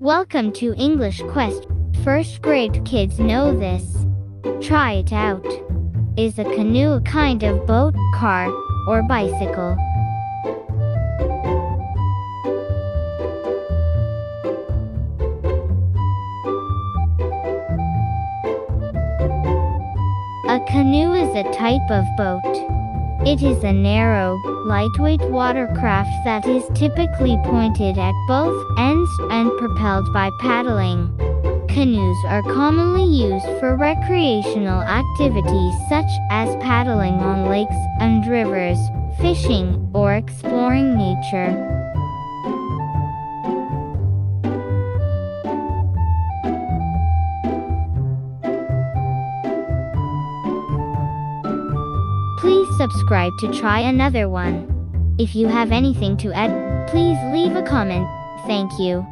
Welcome to English Quest. First grade kids know this. Try it out. Is a canoe a kind of boat, car, or bicycle? A canoe is a type of boat. It is a narrow, lightweight watercraft that is typically pointed at both ends and propelled by paddling. Canoes are commonly used for recreational activities such as paddling on lakes and rivers, fishing, or exploring nature. Please subscribe to try another one. If you have anything to add, please leave a comment. Thank you.